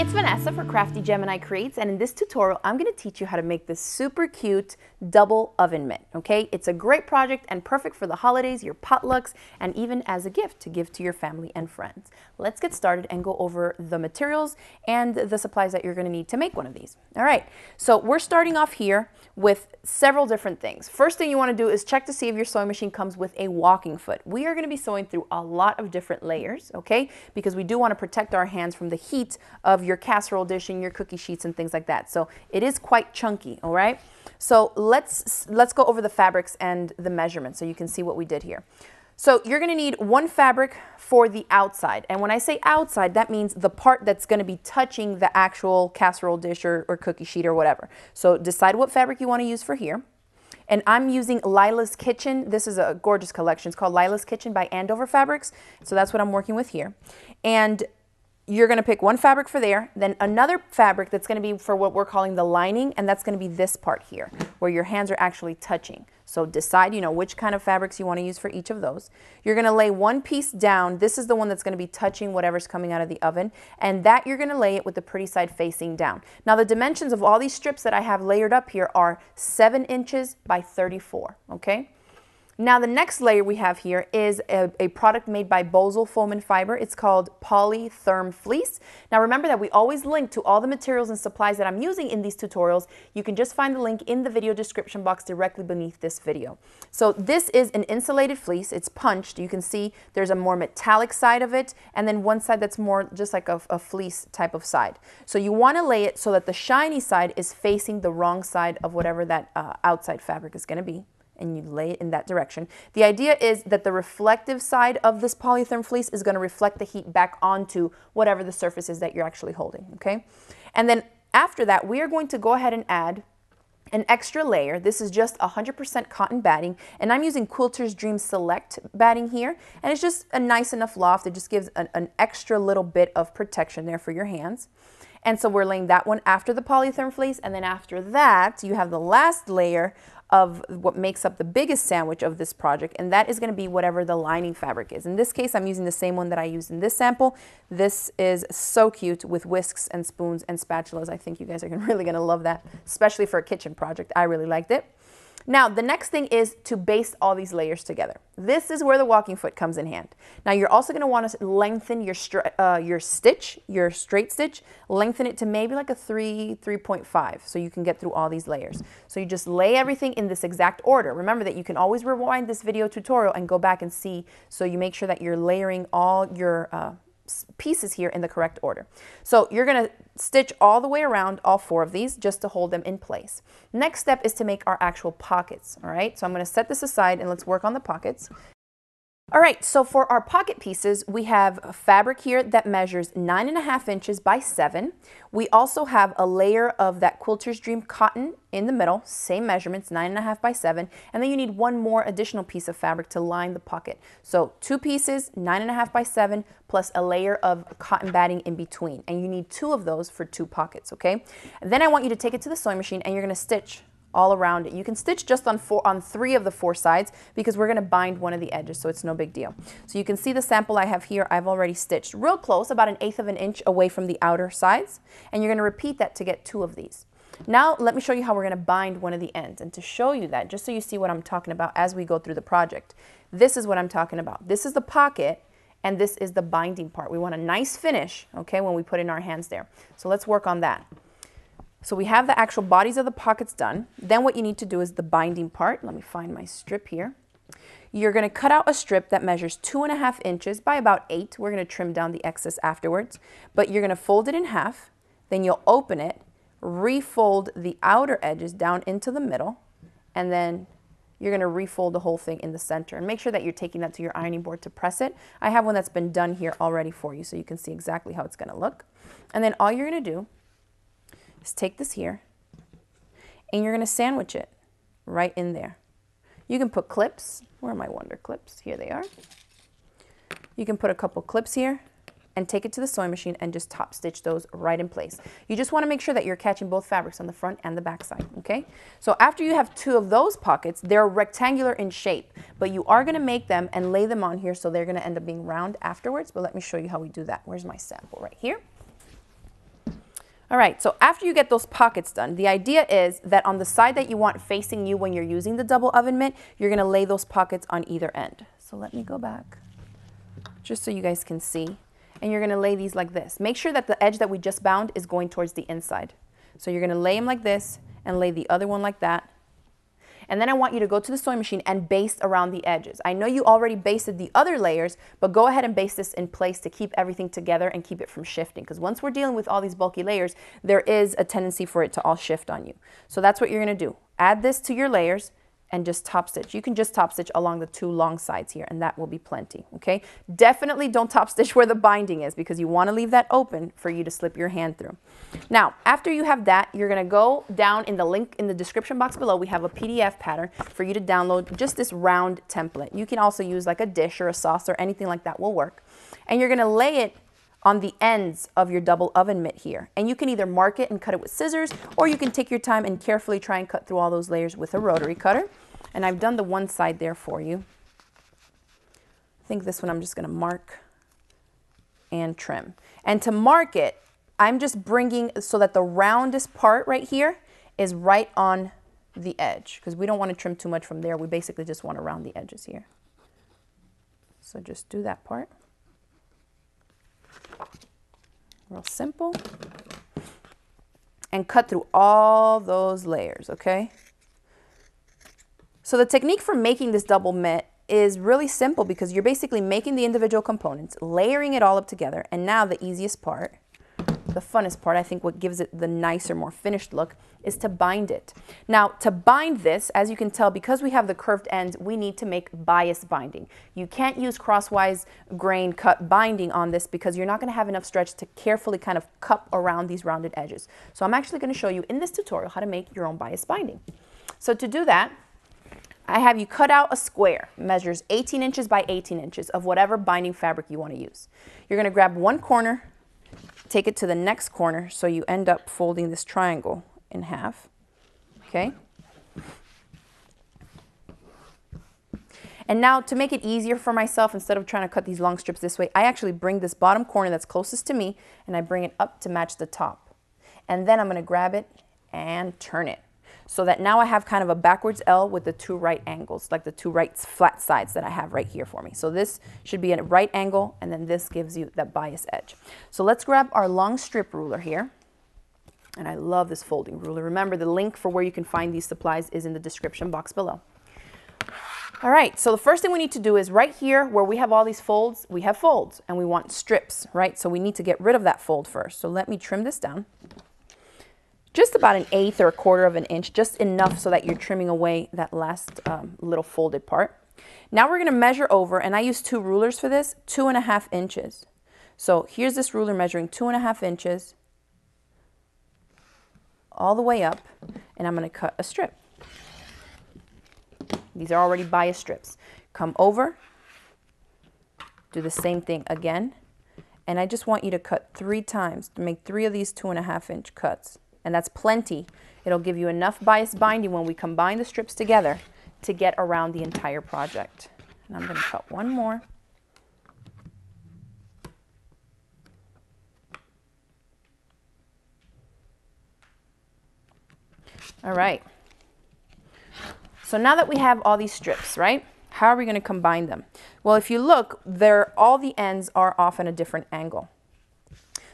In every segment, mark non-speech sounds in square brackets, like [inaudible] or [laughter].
It's Vanessa for Crafty Gemini Creates, and in this tutorial, I'm gonna teach you how to make this super cute double oven mitt, okay? It's a great project and perfect for the holidays, your potlucks, and even as a gift to give to your family and friends. Let's get started and go over the materials and the supplies that you're gonna need to make one of these. All right, so we're starting off here with several different things. First thing you wanna do is check to see if your sewing machine comes with a walking foot. We are gonna be sewing through a lot of different layers, okay? Because we do wanna protect our hands from the heat of of your casserole dish and your cookie sheets and things like that. So it is quite chunky, all right? So let's, let's go over the fabrics and the measurements so you can see what we did here. So you're gonna need one fabric for the outside. And when I say outside, that means the part that's gonna be touching the actual casserole dish or, or cookie sheet or whatever. So decide what fabric you wanna use for here. And I'm using Lila's Kitchen. This is a gorgeous collection. It's called Lila's Kitchen by Andover Fabrics. So that's what I'm working with here. And you're going to pick one fabric for there, then another fabric that's going to be for what we're calling the lining, and that's going to be this part here, where your hands are actually touching. So decide, you know, which kind of fabrics you want to use for each of those. You're going to lay one piece down. This is the one that's going to be touching whatever's coming out of the oven, and that you're going to lay it with the pretty side facing down. Now the dimensions of all these strips that I have layered up here are 7 inches by 34, okay? Now the next layer we have here is a, a, product made by Bosal Foam and Fiber. It's called Polytherm Fleece. Now remember that we always link to all the materials and supplies that I'm using in these tutorials. You can just find the link in the video description box directly beneath this video. So this is an insulated fleece. It's punched. You can see there's a more metallic side of it and then one side that's more just like a, a fleece type of side. So you want to lay it so that the shiny side is facing the wrong side of whatever that uh, outside fabric is going to be and you lay it in that direction. The idea is that the reflective side of this polytherm fleece is going to reflect the heat back onto whatever the surface is that you're actually holding, okay? And then after that, we are going to go ahead and add an extra layer. This is just 100% cotton batting, and I'm using Quilter's Dream Select batting here, and it's just a nice enough loft. It just gives an, an extra little bit of protection there for your hands. And so we're laying that one after the polytherm fleece, and then after that, you have the last layer of what makes up the biggest sandwich of this project, and that is going to be whatever the lining fabric is. In this case, I'm using the same one that I used in this sample. This is so cute with whisks and spoons and spatulas. I think you guys are [laughs] really going to love that, especially for a kitchen project. I really liked it. Now, the next thing is to baste all these layers together. This is where the walking foot comes in hand. Now, you're also going to want to lengthen your, uh, your stitch, your straight stitch, lengthen it to maybe like a 3, 3.5 so you can get through all these layers. So you just lay everything in this exact order. Remember that you can always rewind this video tutorial and go back and see so you make sure that you're layering all your uh, pieces here in the correct order. So you're going to stitch all the way around all four of these just to hold them in place. Next step is to make our actual pockets, all right? So I'm going to set this aside and let's work on the pockets. All right, so for our pocket pieces, we have fabric here that measures nine and a half inches by seven. We also have a layer of that Quilter's Dream cotton in the middle, same measurements, nine and a half by seven. And then you need one more additional piece of fabric to line the pocket. So two pieces, nine and a half by seven, plus a layer of cotton batting in between. And you need two of those for two pockets, okay? And then I want you to take it to the sewing machine and you're gonna stitch all around it. You can stitch just on four, on three of the four sides because we're going to bind one of the edges, so it's no big deal. So you can see the sample I have here. I've already stitched real close, about an eighth of an inch away from the outer sides, and you're going to repeat that to get two of these. Now let me show you how we're going to bind one of the ends. And to show you that, just so you see what I'm talking about as we go through the project, this is what I'm talking about. This is the pocket, and this is the binding part. We want a nice finish, okay, when we put in our hands there. So let's work on that. So we have the actual bodies of the pockets done. Then what you need to do is the binding part. Let me find my strip here. You're going to cut out a strip that measures two and a half inches by about eight. We're going to trim down the excess afterwards. But you're going to fold it in half. Then you'll open it, refold the outer edges down into the middle, and then you're going to refold the whole thing in the center. And make sure that you're taking that to your ironing board to press it. I have one that's been done here already for you so you can see exactly how it's going to look. And then all you're going to do is take this here and you're going to sandwich it right in there. You can put clips. Where are my wonder clips? Here they are. You can put a couple clips here and take it to the sewing machine and just top stitch those right in place. You just want to make sure that you're catching both fabrics on the front and the back side, okay? So after you have two of those pockets, they're rectangular in shape, but you are going to make them and lay them on here so they're going to end up being round afterwards, but let me show you how we do that. Where's my sample? Right here. All right, so after you get those pockets done, the idea is that on the side that you want facing you when you're using the double oven mitt, you're gonna lay those pockets on either end. So let me go back, just so you guys can see. And you're gonna lay these like this. Make sure that the edge that we just bound is going towards the inside. So you're gonna lay them like this and lay the other one like that. And then I want you to go to the sewing machine and baste around the edges. I know you already basted the other layers, but go ahead and baste this in place to keep everything together and keep it from shifting. Because once we're dealing with all these bulky layers, there is a tendency for it to all shift on you. So that's what you're gonna do. Add this to your layers and just top stitch. You can just top stitch along the two long sides here and that will be plenty, okay? Definitely don't top stitch [laughs] where the binding is because you wanna leave that open for you to slip your hand through. Now, after you have that, you're gonna go down in the link in the description box below. We have a PDF pattern for you to download just this round template. You can also use like a dish or a sauce or anything like that will work. And you're gonna lay it on the ends of your double oven mitt here. And you can either mark it and cut it with scissors, or you can take your time and carefully try and cut through all those layers with a rotary cutter. And I've done the one side there for you. I think this one I'm just gonna mark and trim. And to mark it, I'm just bringing so that the roundest part right here is right on the edge because we don't want to trim too much from there. We basically just want to round the edges here. So just do that part. Real simple. And cut through all those layers, okay? So the technique for making this double mitt is really simple because you're basically making the individual components, layering it all up together, and now the easiest part the funnest part, I think what gives it the nicer, more finished look, is to bind it. Now, to bind this, as you can tell, because we have the curved ends, we need to make bias binding. You can't use crosswise grain cut binding on this because you're not going to have enough stretch to carefully kind of cup around these rounded edges. So I'm actually going to show you in this tutorial how to make your own bias binding. So to do that, I have you cut out a square, measures 18 inches by 18 inches of whatever binding fabric you want to use. You're going to grab one corner take it to the next corner so you end up folding this triangle in half. Okay? And now to make it easier for myself, instead of trying to cut these long strips this way, I actually bring this bottom corner that's closest to me and I bring it up to match the top. And then I'm going to grab it and turn it so that now I have kind of a backwards L with the two right angles, like the two right flat sides that I have right here for me. So this should be a right angle, and then this gives you that bias edge. So let's grab our long strip ruler here. And I love this folding ruler. Remember, the link for where you can find these supplies is in the description box below. All right, so the first thing we need to do is right here where we have all these folds, we have folds and we want strips, right? So we need to get rid of that fold first. So let me trim this down just about an eighth or a quarter of an inch, just enough so that you're trimming away that last um, little folded part. Now we're gonna measure over, and I use two rulers for this, two and a half inches. So here's this ruler measuring two and a half inches all the way up, and I'm gonna cut a strip. These are already bias strips. Come over, do the same thing again, and I just want you to cut three times to make three of these two and a half inch cuts and that's plenty. It'll give you enough bias binding when we combine the strips together to get around the entire project. And I'm going to cut one more. All right. So now that we have all these strips, right? How are we going to combine them? Well, if you look, all the ends are off in a different angle.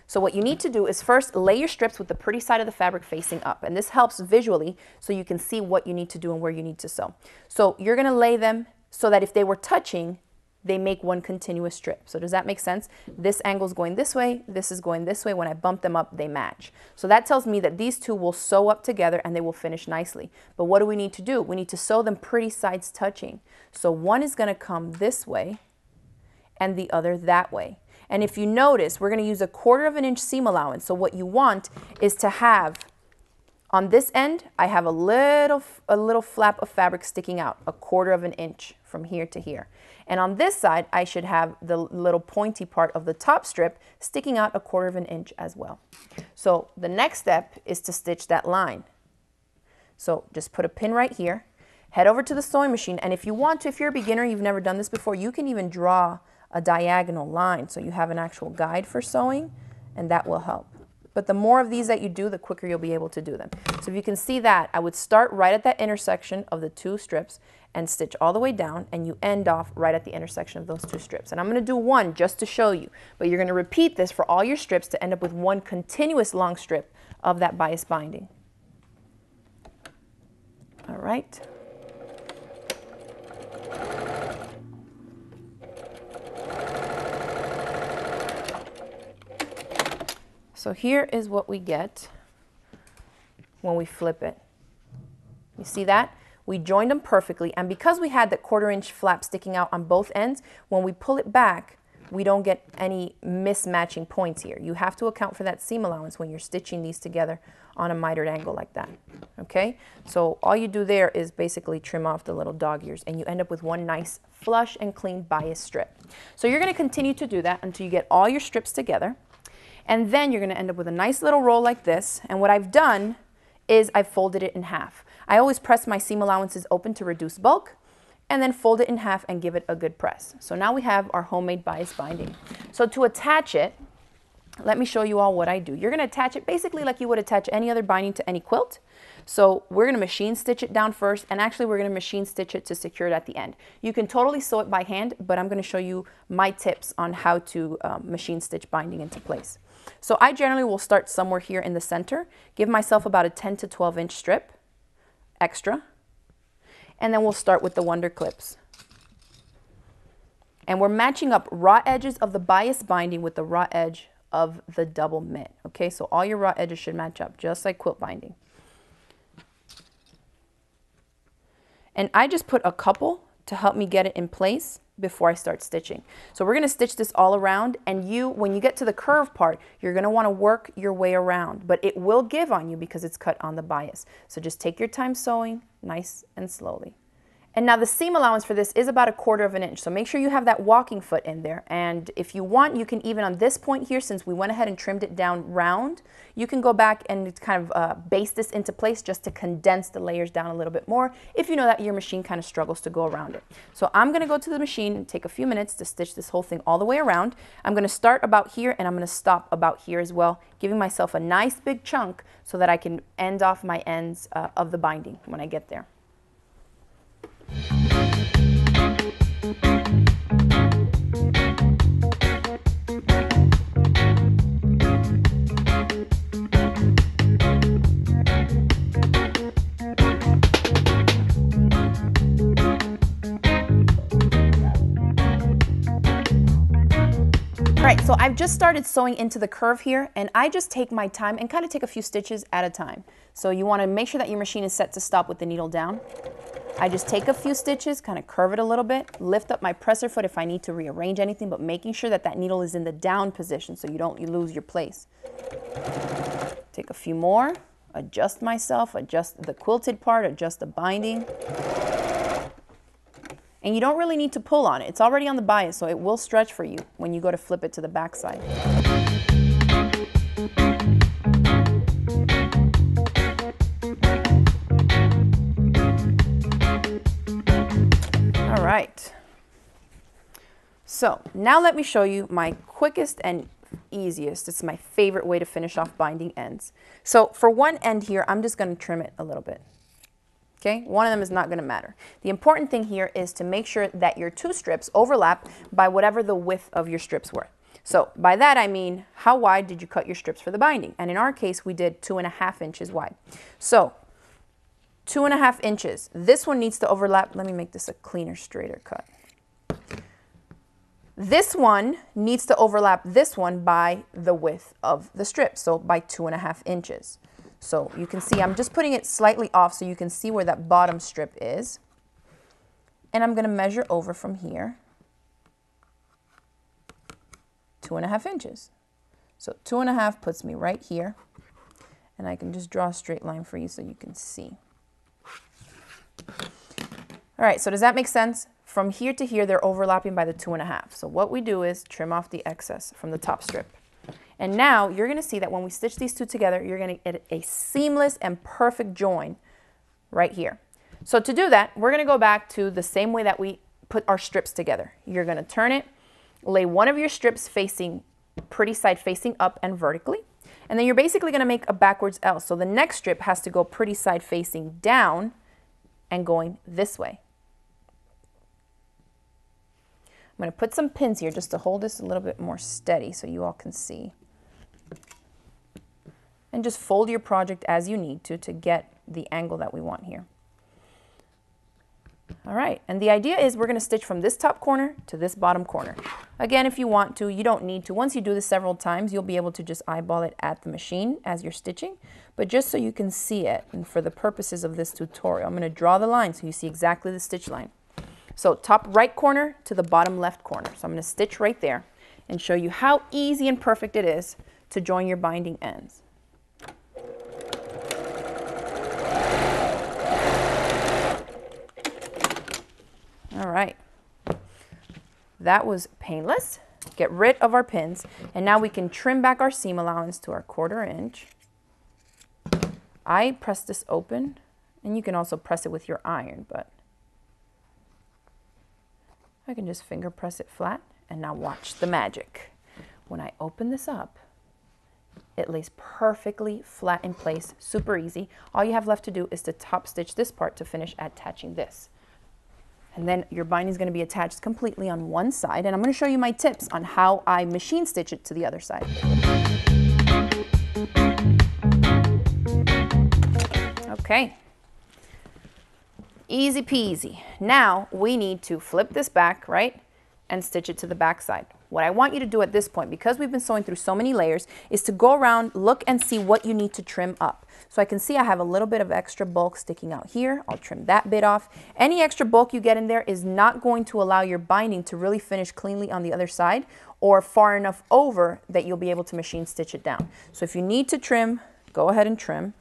So what you need to do is first lay your strips with the pretty side of the fabric facing up. And this helps visually so you can see what you need to do and where you need to sew. So you're going to lay them so that if they were touching, they make one continuous strip. So does that make sense? This angle is going this way, this is going this way. When I bump them up, they match. So that tells me that these two will sew up together and they will finish nicely. But what do we need to do? We need to sew them pretty sides touching. So one is going to come this way and the other that way. And if you notice, we're going to use a quarter of an inch seam allowance. So what you want is to have, on this end, I have a little, a little flap of fabric sticking out, a quarter of an inch from here to here. And on this side, I should have the little pointy part of the top strip sticking out a quarter of an inch as well. So the next step is to stitch that line. So just put a pin right here, head over to the sewing machine, and if you want to, if you're a beginner, you've never done this before, you can even draw a diagonal line so you have an actual guide for sewing and that will help. but the more of these that you do, the quicker you'll be able to do them. So if you can see that, I would start right at that intersection of the two strips and stitch all the way down and you end off right at the intersection of those two strips. And I'm going to do one just to show you, but you're going to repeat this for all your strips to end up with one continuous long strip of that bias binding. All right. So here is what we get when we flip it. You see that? We joined them perfectly, and because we had that quarter inch flap sticking out on both ends, when we pull it back, we don't get any mismatching points here. You have to account for that seam allowance when you're stitching these together on a mitered angle like that, okay? So all you do there is basically trim off the little dog ears and you end up with one nice flush and clean bias strip. So you're gonna continue to do that until you get all your strips together. And then you're going to end up with a nice little roll like this. And what I've done is I've folded it in half. I always press my seam allowances open to reduce bulk and then fold it in half and give it a good press. So now we have our homemade bias binding. So to attach it, let me show you all what I do. You're going to attach it basically like you would attach any other binding to any quilt. So we're going to machine stitch it down first and actually we're going to machine stitch it to secure it at the end. You can totally sew it by hand, but I'm going to show you my tips on how to um, machine stitch binding into place. So I generally will start somewhere here in the center, give myself about a 10 to 12 inch strip extra, and then we'll start with the wonder clips. And we're matching up raw edges of the bias binding with the raw edge of the double mitt. Okay, so all your raw edges should match up, just like quilt binding. And I just put a couple to help me get it in place before I start stitching. So we're going to stitch this all around and you, when you get to the curve part, you're going to want to work your way around, but it will give on you because it's cut on the bias. So just take your time sewing nice and slowly. And now the seam allowance for this is about a quarter of an inch, so make sure you have that walking foot in there. And if you want, you can even on this point here, since we went ahead and trimmed it down round, you can go back and kind of uh, baste this into place just to condense the layers down a little bit more if you know that your machine kind of struggles to go around it. So I'm gonna go to the machine and take a few minutes to stitch this whole thing all the way around. I'm gonna start about here and I'm gonna stop about here as well, giving myself a nice big chunk so that I can end off my ends uh, of the binding when I get there. All right, so I've just started sewing into the curve here and I just take my time and kind of take a few stitches at a time. So you want to make sure that your machine is set to stop with the needle down. I just take a few stitches, kind of curve it a little bit, lift up my presser foot if I need to rearrange anything, but making sure that that needle is in the down position so you don't you lose your place. Take a few more, adjust myself, adjust the quilted part, adjust the binding. And you don't really need to pull on it. It's already on the bias, so it will stretch for you when you go to flip it to the back side. So now let me show you my quickest and easiest. It's my favorite way to finish off binding ends. So for one end here, I'm just going to trim it a little bit. Okay, one of them is not going to matter. The important thing here is to make sure that your two strips overlap by whatever the width of your strips were. So by that I mean, how wide did you cut your strips for the binding? And in our case, we did two and a half inches wide. So two and a half inches. This one needs to overlap. Let me make this a cleaner, straighter cut. This one needs to overlap this one by the width of the strip, so by two and a half inches. So you can see I'm just putting it slightly off so you can see where that bottom strip is. And I'm going to measure over from here, two and a half inches. So two and a half puts me right here. And I can just draw a straight line for you so you can see. All right, so does that make sense? From here to here, they're overlapping by the two and a half. So what we do is trim off the excess from the top strip. And now you're gonna see that when we stitch these two together, you're gonna get a seamless and perfect join right here. So to do that, we're gonna go back to the same way that we put our strips together. You're gonna turn it, lay one of your strips facing, pretty side facing up and vertically, And then you're basically going to make a backwards L. So the next strip has to go pretty side facing down and going this way. I'm going to put some pins here just to hold this a little bit more steady so you all can see. And just fold your project as you need to to get the angle that we want here. All right, and the idea is we're going to stitch from this top corner to this bottom corner. Again, if you want to, you don't need to. Once you do this several times, you'll be able to just eyeball it at the machine as you're stitching. But just so you can see it, and for the purposes of this tutorial, I'm going to draw the line so you see exactly the stitch line. So top right corner to the bottom left corner. So I'm going to stitch right there and show you how easy and perfect it is to join your binding ends. All right. That was painless. Get rid of our pins. And now we can trim back our seam allowance to our quarter inch. I press this open, and you can also press it with your iron, but I can just finger press it flat. And now watch the magic. When I open this up, it lays perfectly flat in place, super easy. All you have left to do is to top stitch this part to finish attaching this. And then your binding is going to be attached completely on one side. And I'm going to show you my tips on how I machine stitch it to the other side. Okay. Easy peasy. Now we need to flip this back, right? And stitch it to the back side. What I want you to do at this point, because we've been sewing through so many layers, is to go around, look and see what you need to trim up. So I can see I have a little bit of extra bulk sticking out here. I'll trim that bit off. Any extra bulk you get in there is not going to allow your binding to really finish cleanly on the other side or far enough over that you'll be able to machine stitch it down. So if you need to trim, go ahead and trim.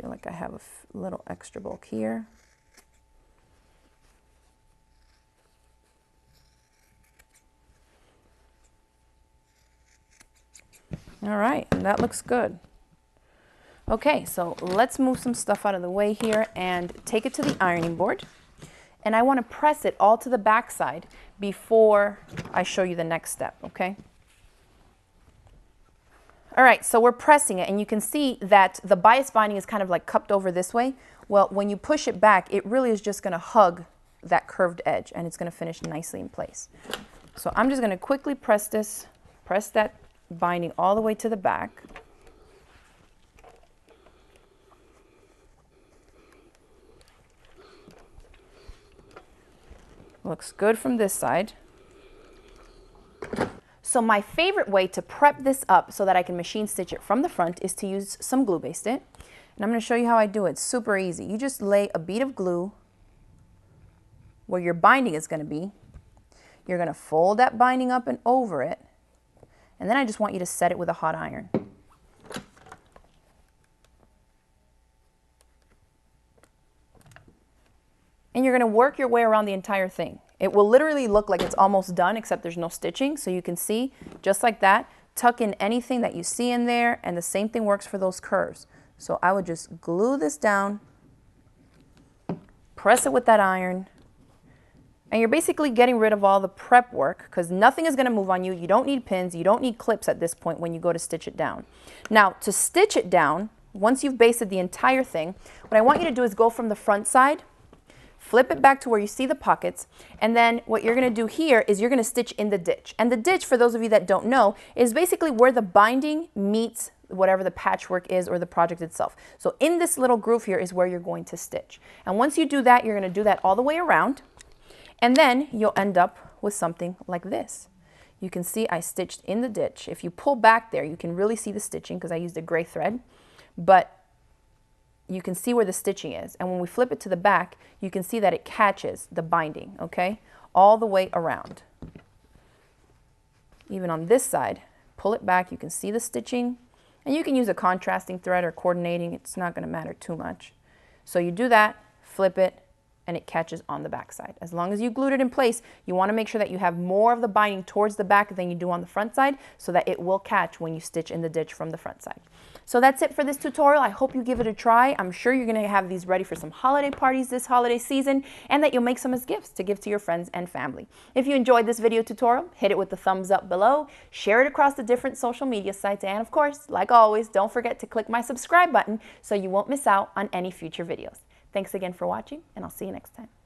Feel like I have a little extra bulk here. All right, that looks good. Okay, so let's move some stuff out of the way here and take it to the ironing board. And I want to press it all to the back side before I show you the next step, okay? All right, so we're pressing it and you can see that the bias binding is kind of like cupped over this way. Well, when you push it back, it really is just gonna hug that curved edge and it's gonna finish nicely in place. So I'm just gonna quickly press this, press that binding all the way to the back. Looks good from this side. So my favorite way to prep this up so that I can machine stitch it from the front is to use some glue it. And I'm going to show you how I do it. super easy. You just lay a bead of glue where your binding is going to be. You're going to fold that binding up and over it. And then I just want you to set it with a hot iron. And you're going to work your way around the entire thing. It will literally look like it's almost done except there's no stitching. So you can see just like that, tuck in anything that you see in there and the same thing works for those curves. So I would just glue this down, press it with that iron, and you're basically getting rid of all the prep work because nothing is going to move on you. You don't need pins. You don't need clips at this point when you go to stitch it down. Now, to stitch it down, once you've basted the entire thing, what I want you to do is go from the front side, flip it back to where you see the pockets, and then what you're going to do here is you're going to stitch in the ditch. And the ditch, for those of you that don't know, is basically where the binding meets whatever the patchwork is or the project itself. So in this little groove here is where you're going to stitch. And once you do that, you're going to do that all the way around. And then you'll end up with something like this. You can see I stitched in the ditch. If you pull back there, you can really see the stitching because I used a gray thread, but you can see where the stitching is. And when we flip it to the back, you can see that it catches the binding, okay? All the way around. Even on this side, pull it back, you can see the stitching, and you can use a contrasting thread or coordinating. It's not gonna matter too much. So you do that, flip it, and it catches on the back side. As long as you glued it in place, you want to make sure that you have more of the binding towards the back than you do on the front side so that it will catch when you stitch in the ditch from the front side. So that's it for this tutorial. I hope you give it a try. I'm sure you're going to have these ready for some holiday parties this holiday season and that you'll make some as gifts to give to your friends and family. If you enjoyed this video tutorial, hit it with the thumbs up below, share it across the different social media sites, and of course, like always, don't forget to click my subscribe button so you won't miss out on any future videos. Thanks again for watching, and I'll see you next time.